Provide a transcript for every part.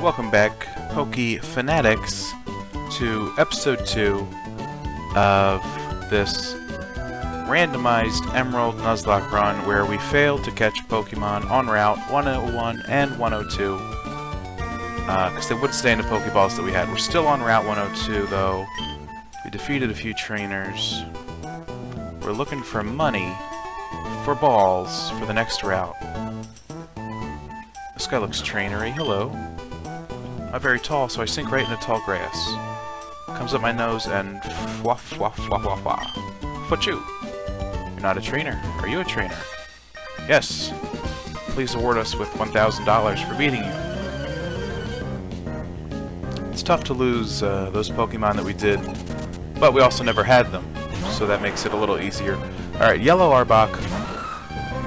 welcome back, Poke Fanatics, to episode 2 of this randomized Emerald Nuzlocke run where we failed to catch Pokemon on Route 101 and 102 because uh, they wouldn't stay in the Pokeballs that we had. We're still on Route 102 though. We defeated a few trainers. We're looking for money for balls for the next route. This guy looks trainery. Hello. I'm very tall, so I sink right in the tall grass. Comes up my nose and fluff, fluff, fluff, fluff. Foot you. You're not a trainer. Are you a trainer? Yes. Please award us with $1,000 for beating you. It's tough to lose uh, those Pokemon that we did, but we also never had them, so that makes it a little easier. Alright, Yellow Arbok.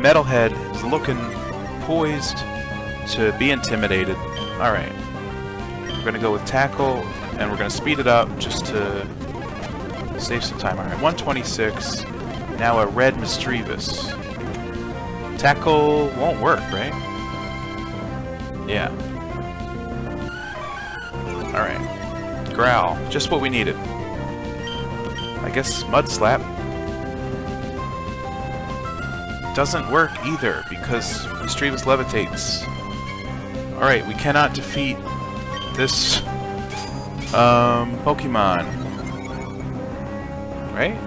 Metalhead is looking poised to be intimidated. Alright. We're going to go with Tackle, and we're going to speed it up just to save some time. Alright, 126. Now a red Misdreavus. Tackle won't work, right? Yeah. Alright. Growl. Just what we needed. I guess Mud Slap doesn't work either because Misdreavus levitates. Alright, we cannot defeat this um, Pokemon. Right?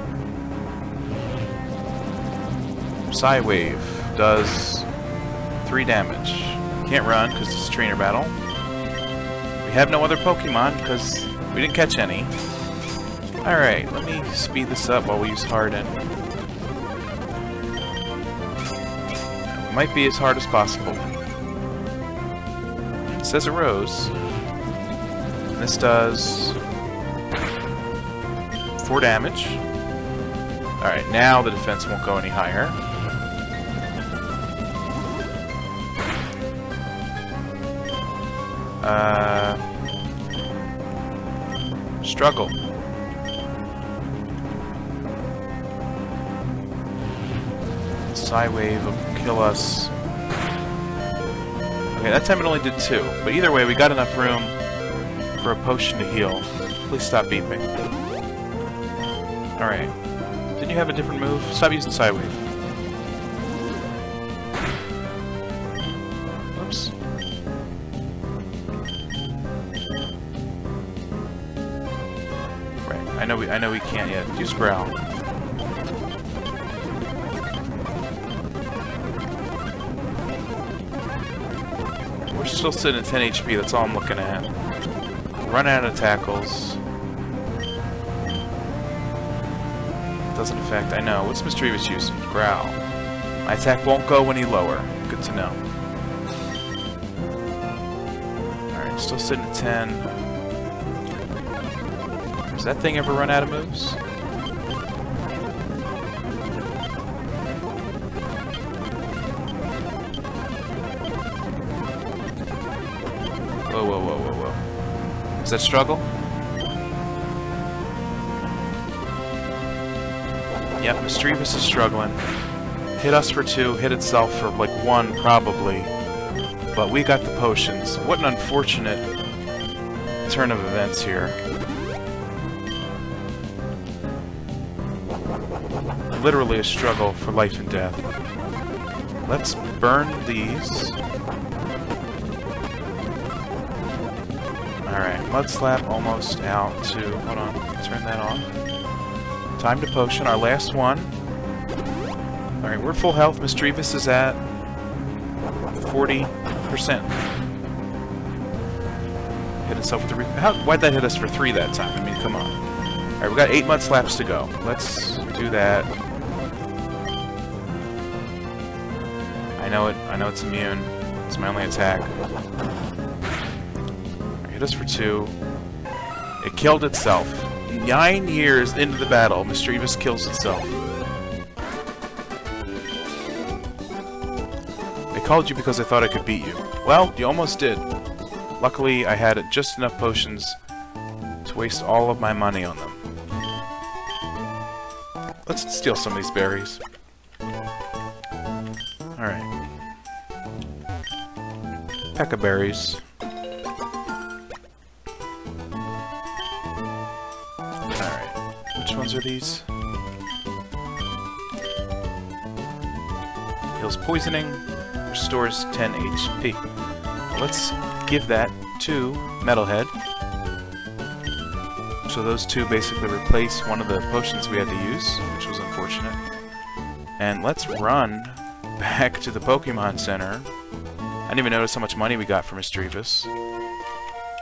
Psywave does 3 damage. Can't run because it's a trainer battle. We have no other Pokemon because we didn't catch any. Alright, let me speed this up while we use Harden. Might be as hard as possible. It says a rose. This does 4 damage. Alright, now the defense won't go any higher. Uh, struggle. Psywave will kill us. Okay, that time it only did two. But either way, we got enough room for a potion to heal. Please stop beeping. Alright. Didn't you have a different move? Stop using Psywave. Oops. Right. I know we I know we can't yet. Use Growl. We're still sitting at 10 HP, that's all I'm looking at. Run out of tackles. Doesn't affect, I know. What's Misdreavus using? Growl. My attack won't go any lower. Good to know. Alright, still sitting at 10. Does that thing ever run out of moves? Is that struggle? Yep, Misdreavus is struggling. Hit us for two, hit itself for like one, probably. But we got the potions. What an unfortunate turn of events here. Literally a struggle for life and death. Let's burn these. Mud Slap almost out to... Hold on, turn that on. Time to potion, our last one. Alright, we're full health. Misdreavus is at 40%. Hit itself with the... How, why'd that hit us for 3 that time? I mean, come on. Alright, we got 8 Mud Slaps to go. Let's do that. I know it. I know it's immune. It's my only attack. Hit us for two. It killed itself. Nine years into the battle, Mr. Misdreavus kills itself. I called you because I thought I could beat you. Well, you almost did. Luckily, I had just enough potions to waste all of my money on them. Let's steal some of these berries. Alright. Peck of berries. Are these? Heals poisoning, restores 10 HP. Let's give that to Metalhead. So those two basically replace one of the potions we had to use, which was unfortunate. And let's run back to the Pokemon Center. I didn't even notice how much money we got from Misdreavus.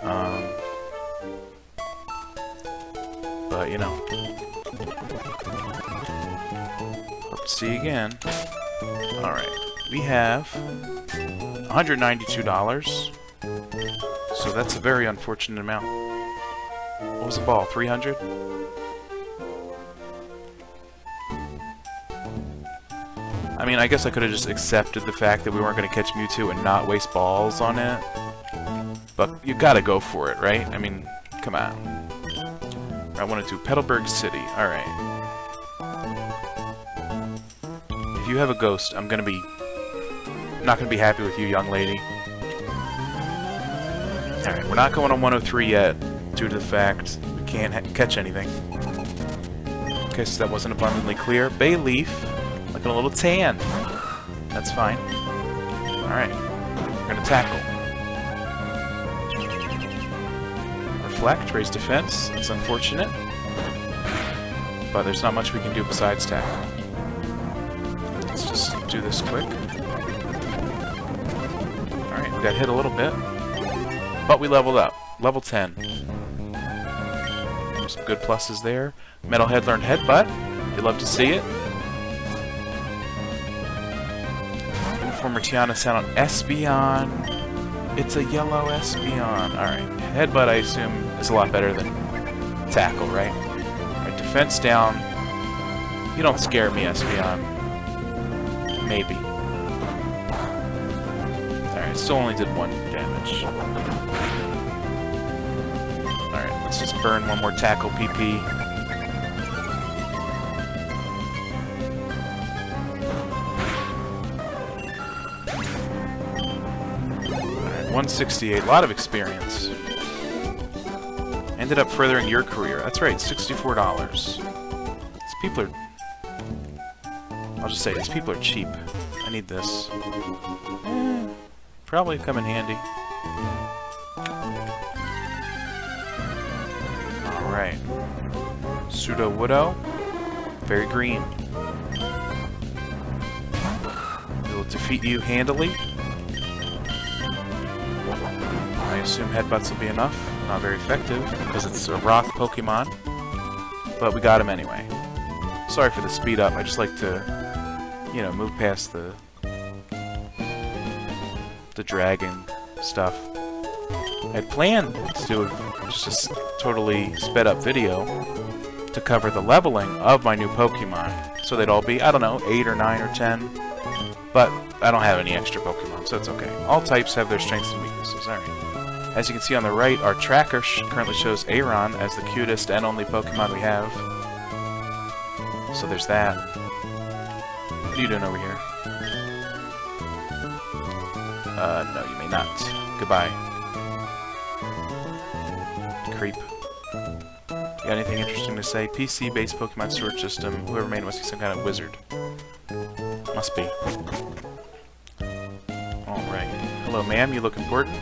Um, but, you know. To see again. Alright. We have $192. So that's a very unfortunate amount. What was the ball? 300? I mean, I guess I could have just accepted the fact that we weren't going to catch Mewtwo and not waste balls on it. But you gotta go for it, right? I mean, come on. I want to do Petalburg City. Alright. If you have a ghost, I'm gonna be... not gonna be happy with you, young lady. Alright, we're not going on 103 yet, due to the fact we can't catch anything. Okay, so that wasn't abundantly clear. Bay Bayleaf, looking a little tan. That's fine. Alright, we're gonna tackle. Reflect, raise defense. It's unfortunate. But there's not much we can do besides tackle. Let's just do this quick. Alright, we got hit a little bit. But we leveled up. Level 10. Some good pluses there. Metalhead learned Headbutt. You'd love to see it. Former Tiana sound on Espeon. It's a yellow Espeon. Alright. Headbutt, I assume, is a lot better than Tackle, right? Alright, defense down. You don't scare me, Espeon. Maybe. Alright, still only did one damage. Alright, let's just burn one more Tackle PP. Alright, 168. A lot of experience. Ended up furthering your career. That's right, $64. These people are... I'll just say, these people are cheap. I need this. Eh, probably come in handy. Alright. Sudowoodo. Very green. We will defeat you handily. I assume headbutts will be enough. Not very effective, because it's a rock Pokemon. But we got him anyway. Sorry for the speed up, I just like to, you know, move past the the dragon stuff. I had planned to do just a totally sped up video to cover the leveling of my new Pokemon. So they'd all be, I don't know, 8 or 9 or 10. But I don't have any extra Pokemon, so it's okay. All types have their strengths and weaknesses, alright. As you can see on the right, our tracker sh currently shows Aron as the cutest and only Pokemon we have. So there's that. What are you doing over here? Uh, no, you may not. Goodbye. Creep. Got anything interesting to say? PC-based Pokemon storage system. Whoever made it must be some kind of wizard. Must be. Alright. Hello, ma'am. You look important.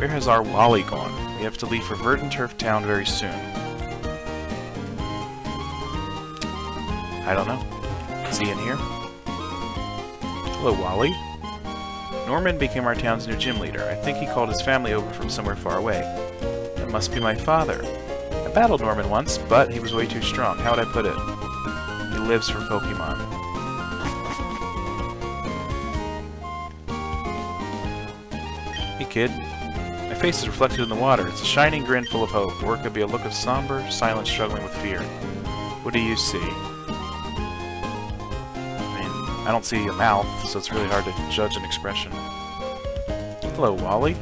Where has our Wally gone? We have to leave for Verdanturf Town very soon. I don't know. Is he in here? Hello, Wally. Norman became our town's new gym leader. I think he called his family over from somewhere far away. That must be my father. I battled Norman once, but he was way too strong. How would I put it? He lives for Pokemon. Hey, kid. Face is reflected in the water. It's a shining grin full of hope, or it could be a look of somber, silent struggling with fear. What do you see? I mean, I don't see a mouth, so it's really hard to judge an expression. Hello, Wally.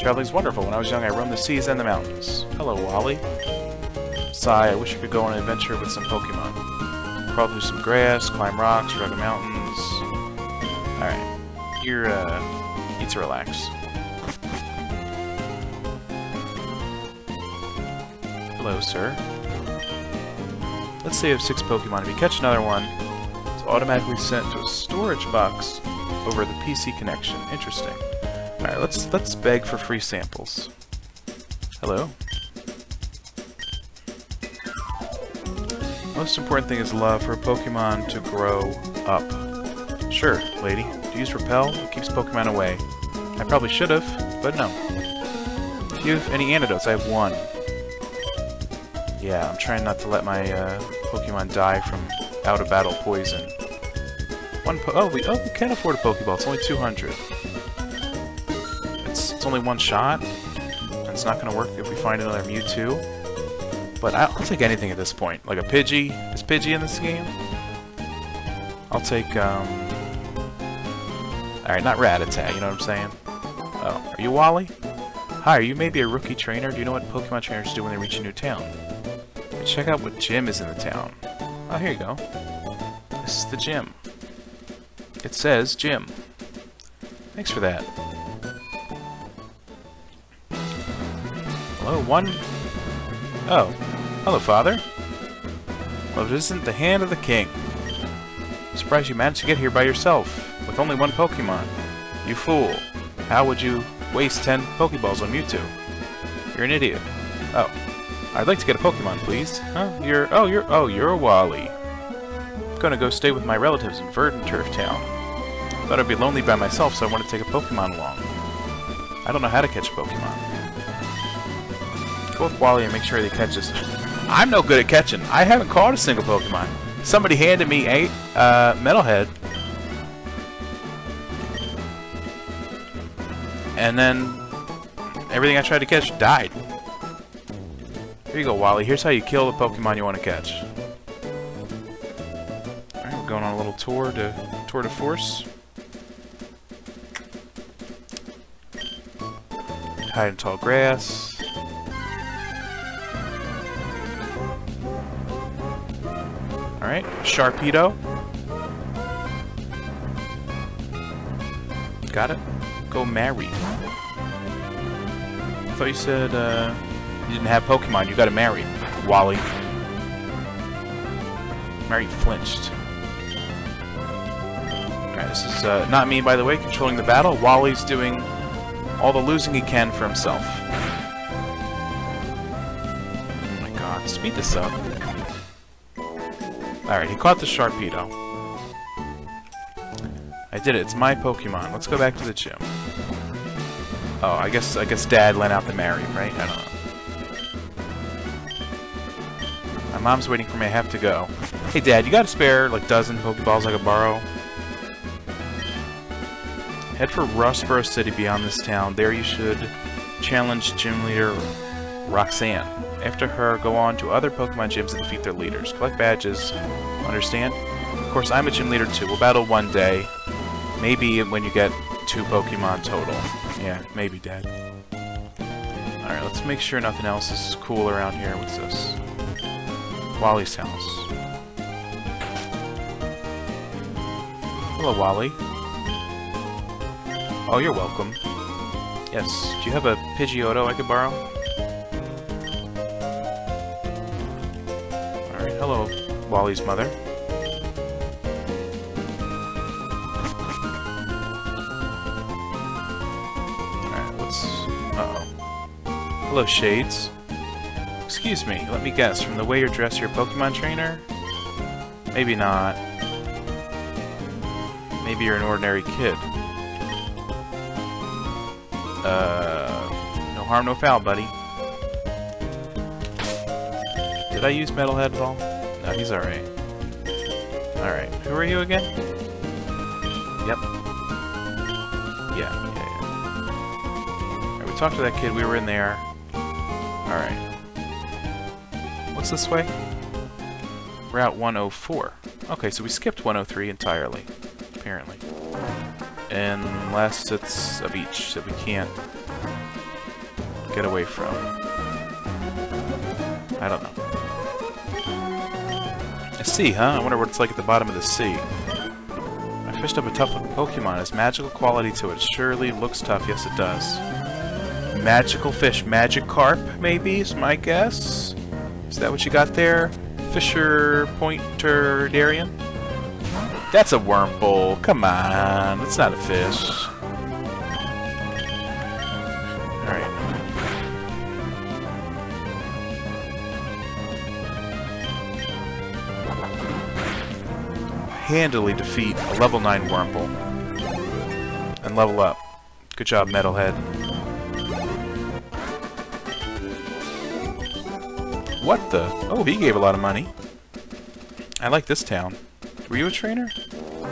Traveling's wonderful. When I was young, I roamed the seas and the mountains. Hello, Wally. Sigh, I wish I could go on an adventure with some Pokemon. Crawl through some grass, climb rocks, rug mountains. Alright. You're, uh, need to relax. Sir. Let's say you have six Pokemon. If you catch another one, it's automatically sent to a storage box over the PC connection. Interesting. Alright, let's let's beg for free samples. Hello. Most important thing is love for a Pokemon to grow up. Sure, lady. Do you use Repel? It keeps Pokemon away. I probably should have, but no. Do you have any antidotes? I have one. Yeah, I'm trying not to let my uh, Pokemon die from out-of-battle poison. One po oh, we oh we can afford a Pokeball. It's only 200. It's it's only one shot. And it's not going to work if we find another Mewtwo. But I'll take anything at this point. Like a Pidgey. Is Pidgey in this game? I'll take, um... Alright, not Rattata, you know what I'm saying? Oh, are you Wally? Hi, are you maybe a rookie trainer? Do you know what Pokemon trainers do when they reach a new town? Check out what gym is in the town. Oh, here you go. This is the gym. It says gym. Thanks for that. Hello, one... Oh, Hello, Father. Well, it isn't the hand of the king. I'm surprised you managed to get here by yourself, with only one Pokemon. You fool. How would you waste ten Pokeballs on Mewtwo? You're an idiot. Oh. I'd like to get a Pokemon, please. Huh? You're... Oh, you're... Oh, you're a Wally. I'm gonna go stay with my relatives in Verdanturf Town. Thought I'd be lonely by myself, so I wanted to take a Pokemon along. I don't know how to catch a Pokemon. Go with Wally and make sure he catches I'm no good at catching. I haven't caught a single Pokemon. Somebody handed me a uh, Metalhead. And then everything I tried to catch died. Here you go, Wally. Here's how you kill the Pokemon you want to catch. Alright, we're going on a little tour to Tour de Force. Hide in tall grass. Alright, Sharpedo. Got it. Go marry. I thought you said uh, you didn't have Pokemon. You got to marry. Wally. Mary flinched. Alright, this is uh, not me, by the way, controlling the battle. Wally's doing all the losing he can for himself. Oh my god, speed this up. Alright, he caught the Sharpedo. I did it. It's my Pokemon. Let's go back to the gym. Oh, I guess I guess Dad lent out the Mary, right? I don't know. My mom's waiting for me. I have to go. Hey, Dad, you got a spare, like, dozen Pokeballs I could borrow? Head for Rustboro City beyond this town. There you should challenge Gym Leader Roxanne. After her, go on to other Pokemon gyms and defeat their leaders. Collect badges. Understand? Of course, I'm a gym leader too. We'll battle one day. Maybe when you get two Pokemon total. Yeah, maybe, Dad. Alright, let's make sure nothing else is cool around here. What's this? Wally's house. Hello, Wally. Oh, you're welcome. Yes, do you have a Pidgeotto I could borrow? Alright, hello, Wally's mother. Alright. Uh-oh. Hello, Shades. Excuse me, let me guess, from the way you're dressed, you're a Pokemon trainer? Maybe not. Maybe you're an ordinary kid. Uh, no harm, no foul, buddy. Did I use Metalhead at all? No, he's alright. Alright, who are you again? Yep. Yeah, yeah, yeah. Alright, we talked to that kid, we were in there. Alright. This way? Route 104. Okay, so we skipped 103 entirely, apparently. Unless it's a beach that we can't get away from. I don't know. A sea, huh? I wonder what it's like at the bottom of the sea. I fished up a tough-looking Pokemon. It has magical quality to it. Surely looks tough. Yes, it does. Magical fish. Magikarp, maybe, is my guess? That what you got there? Fisher Pointer Darien? That's a Wurmple. Come on. It's not a fish. Alright. Handily defeat a level 9 Wurmple. And level up. Good job, Metalhead. What the? Oh, he gave a lot of money. I like this town. Were you a trainer?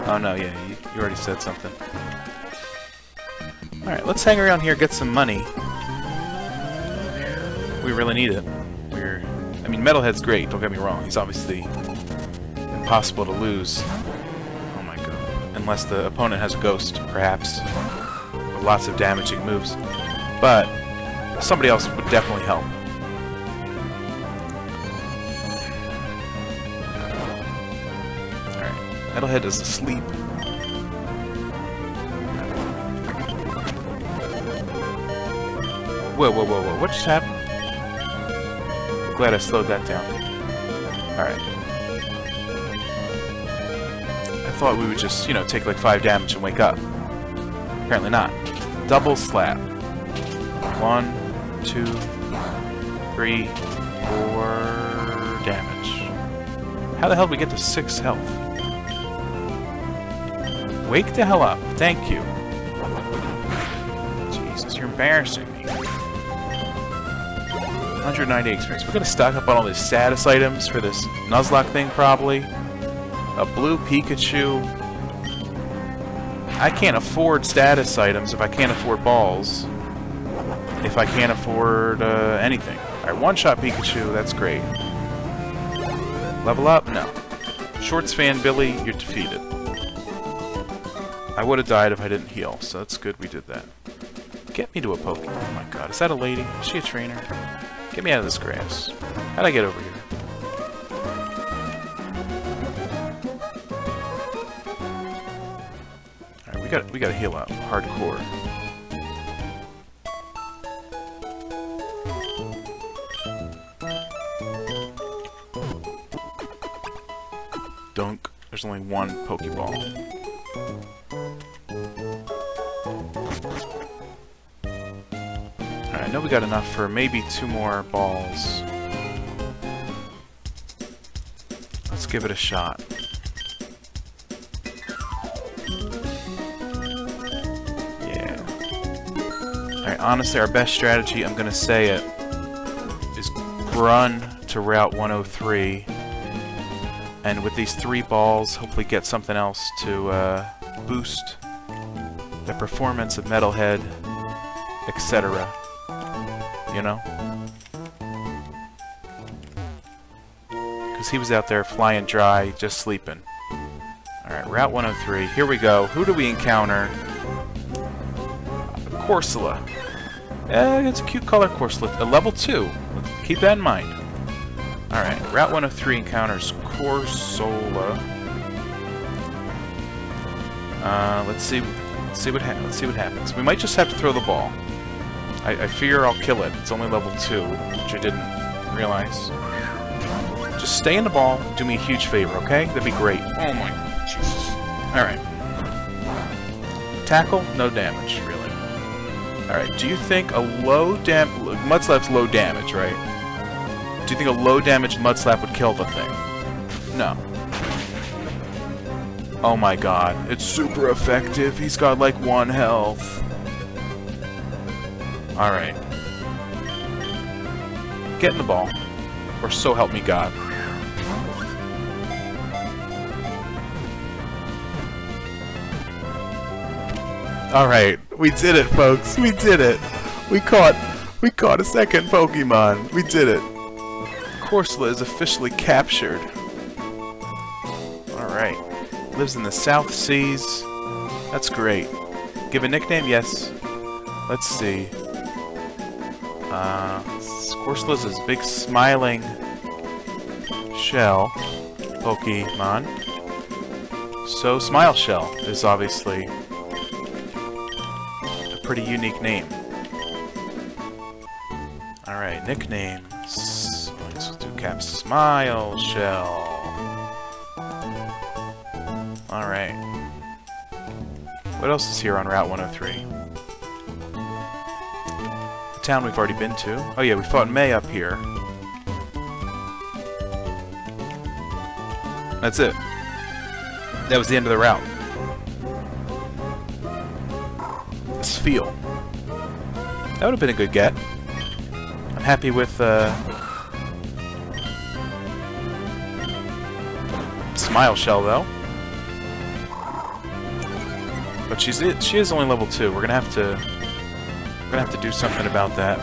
Oh no, yeah, you, you already said something. Alright, let's hang around here, get some money. We really need it. We're... I mean, Metalhead's great, don't get me wrong. He's obviously impossible to lose. Oh my god. Unless the opponent has a ghost, perhaps. With lots of damaging moves. But, somebody else would definitely help. Metalhead is asleep. Whoa, whoa, whoa, whoa. What just happened? Glad I slowed that down. Alright. I thought we would just, you know, take like 5 damage and wake up. Apparently not. Double slap. One, two, three, four damage. How the hell did we get to 6 health? Wake the hell up. Thank you. Jesus, you're embarrassing me. 190 experience. We're gonna stock up on all these status items for this Nuzlocke thing, probably. A blue Pikachu. I can't afford status items if I can't afford balls. If I can't afford uh, anything. Alright, one-shot Pikachu, that's great. Level up? No. Shorts fan Billy, you're defeated. I would have died if I didn't heal, so that's good we did that. Get me to a Pokemon. Oh my god, is that a lady? Is she a trainer? Get me out of this grass. How'd I get over here? Alright, we got we gotta heal up. Hardcore. Dunk. There's only one Pokeball. I know we got enough for maybe two more balls. Let's give it a shot. Yeah. Alright, honestly, our best strategy, I'm gonna say it, is run to Route 103. And with these three balls, hopefully get something else to uh, boost the performance of Metalhead, etc you know? Because he was out there flying dry, just sleeping. Alright, Route 103. Here we go. Who do we encounter? Corsola. Eh, it's a cute color Corsola. A level 2. Keep that in mind. Alright, Route 103 encounters Corsola. Uh, let's see. Let's see what let's see what happens. We might just have to throw the ball. I, I fear I'll kill it. It's only level 2, which I didn't realize. Just stay in the ball. Do me a huge favor, okay? That'd be great. Oh my Jesus. Alright. Tackle, no damage, really. Alright, do you think a low dam... Mudslap's low damage, right? Do you think a low damage Mudslap would kill the thing? No. Oh my god, it's super effective. He's got like one health. Alright. Get in the ball. Or so help me God. Alright, we did it, folks. We did it. We caught we caught a second Pokemon. We did it. Corsola is officially captured. Alright. Lives in the South Seas. That's great. Give a nickname? Yes. Let's see. Uh, Corsola's big smiling shell Pokemon. So Smile Shell is obviously a pretty unique name. Alright, nicknames. we'll do Cap Smile Shell. Alright. What else is here on Route 103? Town we've already been to. Oh yeah, we fought May up here. That's it. That was the end of the route. This feel. That would have been a good get. I'm happy with uh, Smile Shell though. But she's it. she is only level two. We're gonna have to gonna have to do something about that.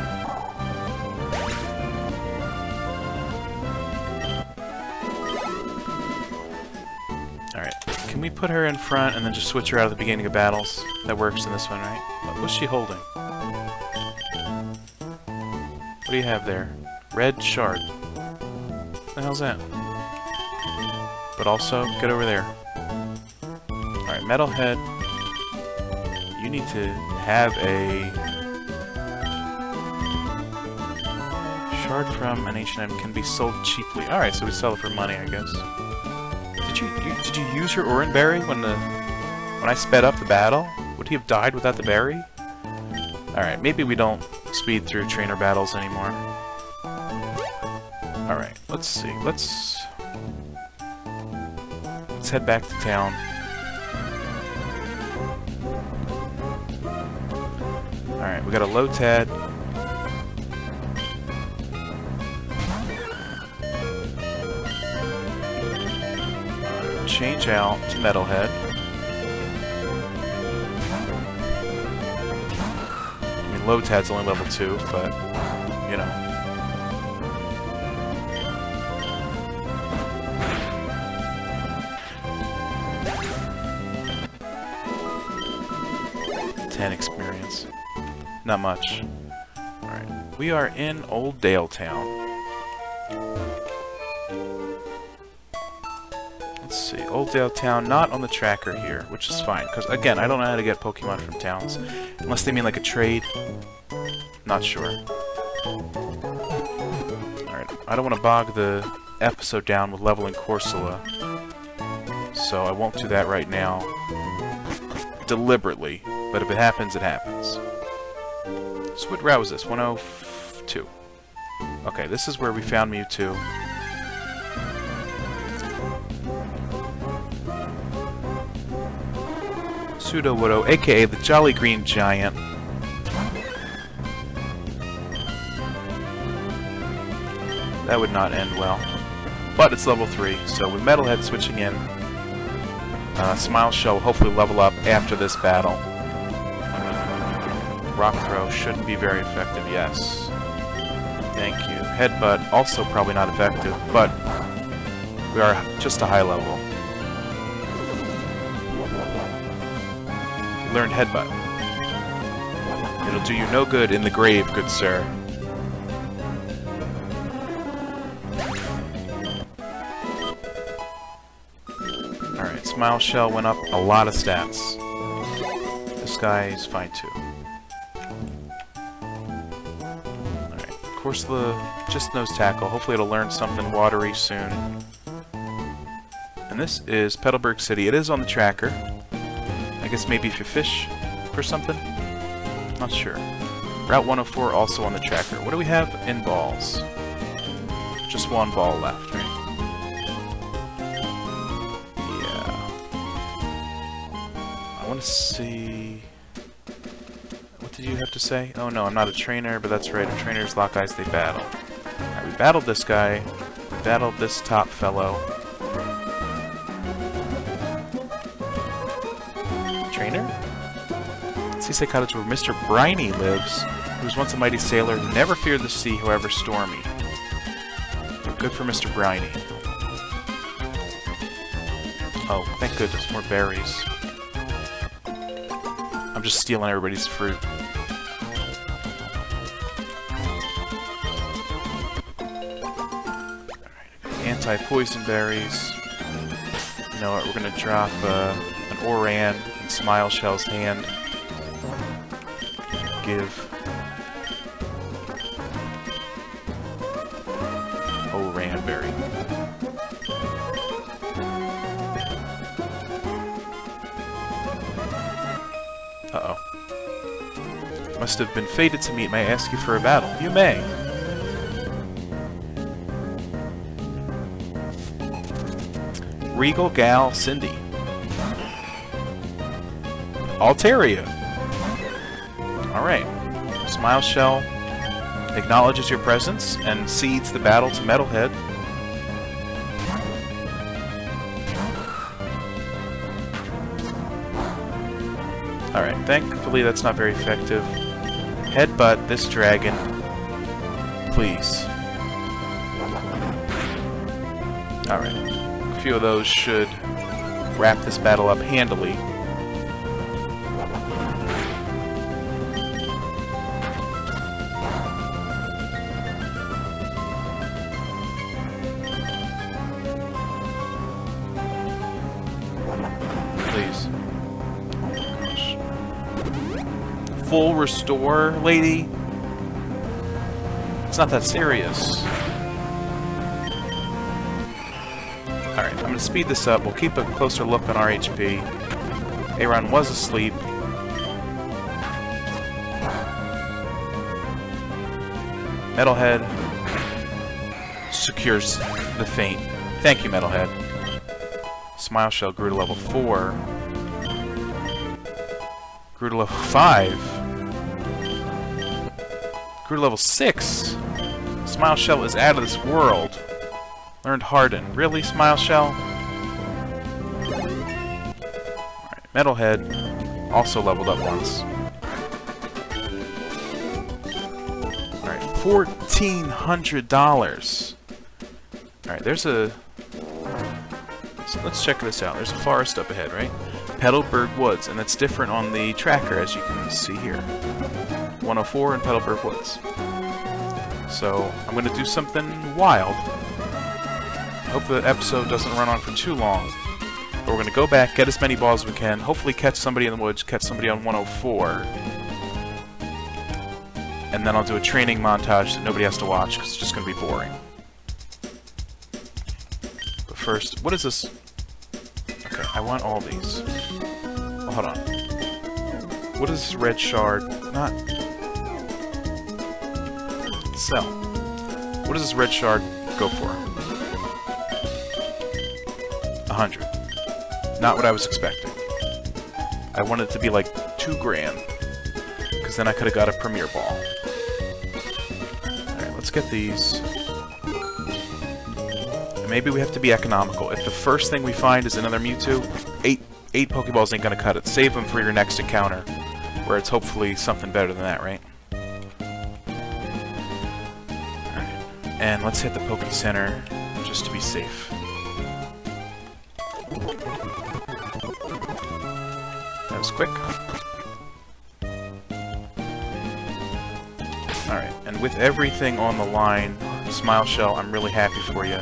Alright. Can we put her in front and then just switch her out at the beginning of battles? That works in this one, right? What was she holding? What do you have there? Red shard. What the hell's that? But also, get over there. Alright, Metalhead. You need to have a... Shard from an item can be sold cheaply. Alright, so we sell it for money, I guess. Did you, you did you use your Oran Berry when the when I sped up the battle? Would he have died without the berry? Alright, maybe we don't speed through trainer battles anymore. Alright, let's see. Let's let's head back to town. Alright, we got a Lotad. Change out Metalhead. I mean, Lotad's only level 2, but, you know. Ten experience. Not much. Alright. We are in Oldale Town. Let's. Old Town, not on the tracker here, which is fine. Because, again, I don't know how to get Pokemon from towns. Unless they mean like a trade. Not sure. Alright. I don't want to bog the episode down with leveling Corsola. So I won't do that right now. Deliberately. But if it happens, it happens. So what route was this? 102. Okay, this is where we found Mewtwo. Sudowoodo, aka the Jolly Green Giant. That would not end well. But it's level 3, so with Metalhead switching in, uh, Smile Shell will hopefully level up after this battle. Rock Throw shouldn't be very effective, yes. Thank you. Headbutt, also probably not effective, but we are just a high level. Learned Headbutt. It'll do you no good in the grave, good sir. Alright, Smile Shell went up a lot of stats. This guy is fine too. Alright, Corsola just knows Tackle. Hopefully it'll learn something watery soon. And this is Petalburg City. It is on the tracker. Guess maybe if you fish for something? Not sure. Route 104 also on the tracker. What do we have in balls? Just one ball left, right? I want to see... What did you have to say? Oh no, I'm not a trainer, but that's right. Trainers lock eyes, they battle. We battled this guy. We battled this top fellow. Trainer? Seaside Cottage where Mr. Briny lives, who was once a mighty sailor never feared the sea, however stormy. Good for Mr. Briny. Oh, thank goodness, more berries. I'm just stealing everybody's fruit. Anti-poison berries. You know what, we're gonna drop uh, an Oran Smile Shell's hand. Give Oh, Ranberry. Uh-oh. Must have been fated to meet. May I ask you for a battle? You may. Regal Gal Cindy. Altaria. Alright. Smile Shell acknowledges your presence and cedes the battle to Metalhead. Alright, thankfully that's not very effective. Headbutt this dragon. Please. Alright. A few of those should wrap this battle up handily. Full restore, lady? It's not that serious. Alright, I'm going to speed this up. We'll keep a closer look on our HP. Aron was asleep. Metalhead secures the faint. Thank you, Metalhead. Smile Shell grew to level 4. Grew to level 5. Grew to level 6. Smile Shell is out of this world. Learned Harden. Really, Smile Shell? Alright, Metalhead also leveled up once. Alright, $1,400. Alright, there's a... So let's check this out. There's a forest up ahead, right? Petalburg Woods, and that's different on the tracker, as you can see here. 104 in Petalburg Woods. So, I'm going to do something wild. Hope the episode doesn't run on for too long. But we're going to go back, get as many balls as we can, hopefully catch somebody in the woods, catch somebody on 104. And then I'll do a training montage that nobody has to watch, because it's just going to be boring. But first, what is this? Okay, I want all these. Hold on. What is this red shard? Not... Sell. What does this red shard go for? A hundred. Not what I was expecting. I wanted it to be like two grand. Because then I could have got a premier ball. Alright, let's get these. And maybe we have to be economical. If the first thing we find is another Mewtwo, eight eight Pokeballs ain't gonna cut it. Save them for your next encounter, where it's hopefully something better than that, right? And let's hit the Poke Center, just to be safe. That was quick. Alright, and with everything on the line, Smile Shell, I'm really happy for you.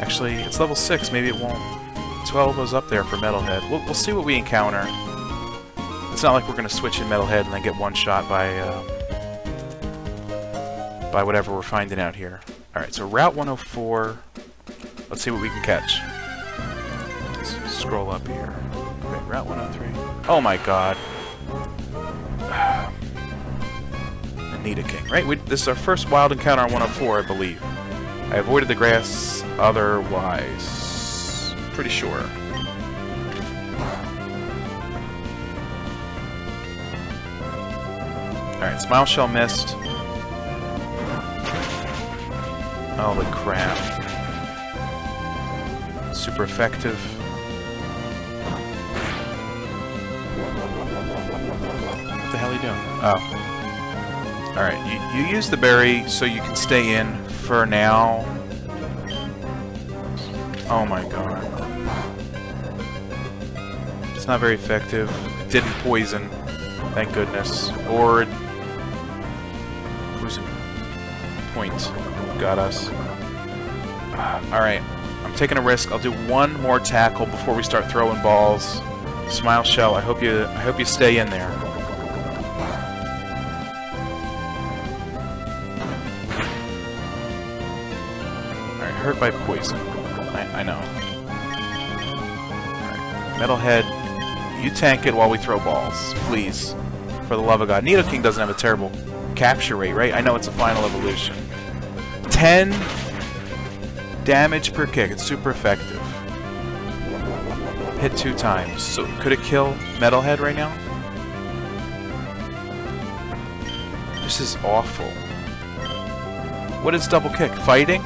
Actually, it's level 6, maybe it won't. 12 was up there for Metalhead. We'll, we'll see what we encounter. It's not like we're going to switch in Metalhead and then get one shot by, uh, by whatever we're finding out here. Alright, so Route 104. Let's see what we can catch. Let's scroll up here. Okay, Route 103. Oh my god. A Nidoking, right? We, this is our first wild encounter on 104, I believe. I avoided the grass otherwise. Pretty sure. Alright, Smile Shell missed. Holy crap. Super effective. What the hell are you doing? Oh. Alright, you, you use the berry so you can stay in for now. Oh my god. It's not very effective. It didn't poison. Thank goodness. Or... Who's point? Got us. Alright. I'm taking a risk. I'll do one more tackle before we start throwing balls. Smile Shell, I hope you I hope you stay in there. Alright, hurt by poison. I, I know. Alright, Metalhead, you tank it while we throw balls, please. For the love of God. Nidoking doesn't have a terrible capture rate, right? I know it's a final evolution. 10 damage per kick. It's super effective. Hit two times. So could it kill Metalhead right now? This is awful. What is double kick? Fighting?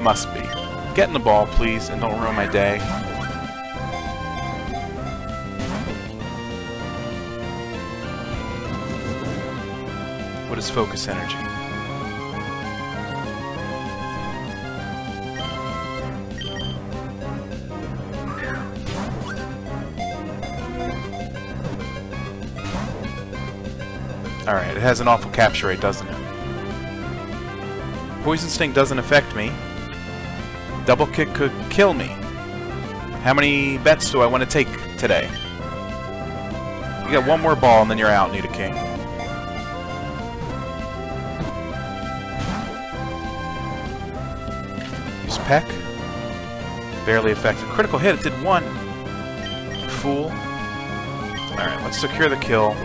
Must be. Get in the ball, please, and don't ruin my day. What is focus energy? Has an awful capture rate, doesn't it? Poison Sting doesn't affect me. Double Kick could kill me. How many bets do I want to take today? You got one more ball and then you're out, Nidoking. Use Peck. Barely effective. Critical hit, it did one. Fool. Alright, let's secure the kill.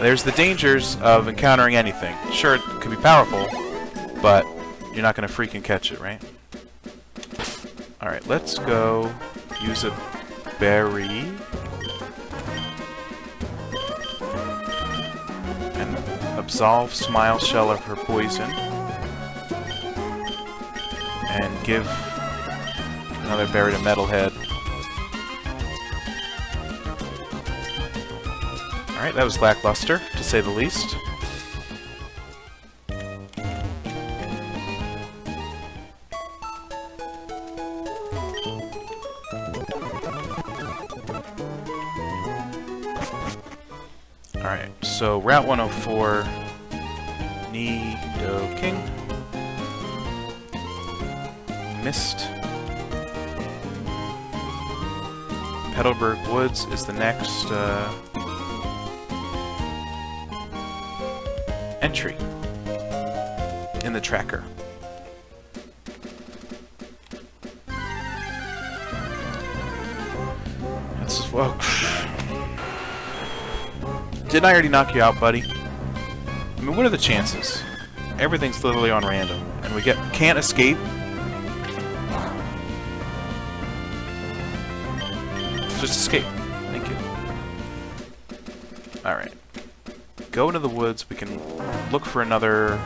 And there's the dangers of encountering anything. Sure, it could be powerful, but you're not going to freaking catch it, right? Alright, let's go use a berry. And absolve Smile Shell of her poison. And give another berry to Metalhead. Alright, that was lackluster, to say the least. Alright, so Route 104, Nidoking, Mist, Petalburg Woods is the next, uh, entry in the tracker. That's well. Didn't I already knock you out, buddy? I mean, what are the chances? Everything's literally on random, and we get can't escape. Just escape. Go into the woods, we can look for another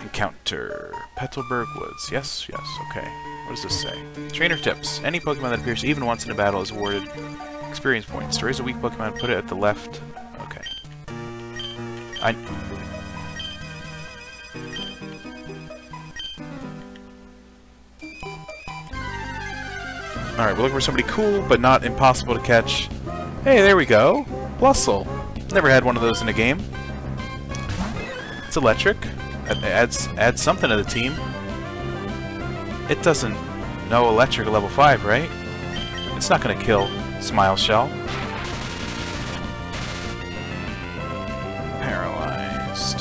encounter. Petalburg Woods. Yes, yes, okay. What does this say? Trainer tips. Any Pokemon that appears even once in a battle is awarded experience points. To raise a weak Pokemon, put it at the left. Okay. I... Alright, we're looking for somebody cool, but not impossible to catch. Hey, there we go! Plusle! Never had one of those in a game. It's electric. It adds adds something to the team. It doesn't know electric level 5, right? It's not going to kill Smile Shell. Paralyzed.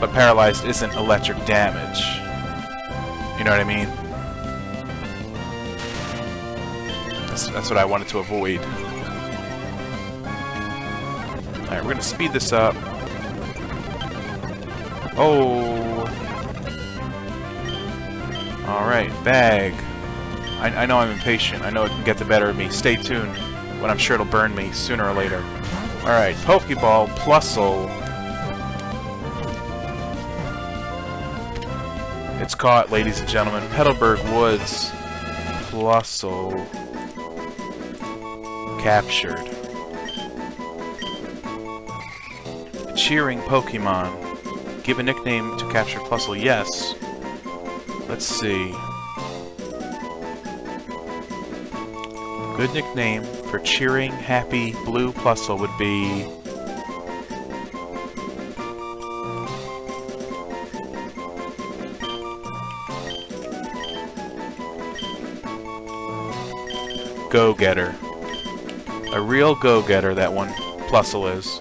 But paralyzed isn't electric damage. You know what I mean? That's, that's what I wanted to avoid. We're gonna speed this up. Oh. Alright, bag. I, I know I'm impatient. I know it can get the better of me. Stay tuned, but I'm sure it'll burn me sooner or later. Alright, Pokeball, Plusle. It's caught, ladies and gentlemen. Petalburg Woods. Plusle. Captured. Cheering Pokemon. Give a nickname to capture Plusle. Yes. Let's see. Good nickname for cheering happy blue Plusle would be... Go-getter. A real go-getter, that one Plusle is.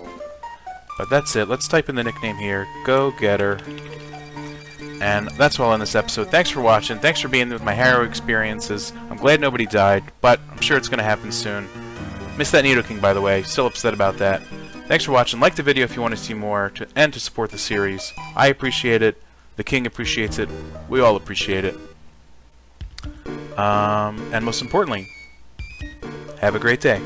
But that's it. Let's type in the nickname here. Go Getter. And that's all in this episode. Thanks for watching. Thanks for being with my Harrow experiences. I'm glad nobody died, but I'm sure it's going to happen soon. Missed that Nidoking, by the way. Still upset about that. Thanks for watching. Like the video if you want to see more, to, and to support the series. I appreciate it. The King appreciates it. We all appreciate it. Um, and most importantly, have a great day.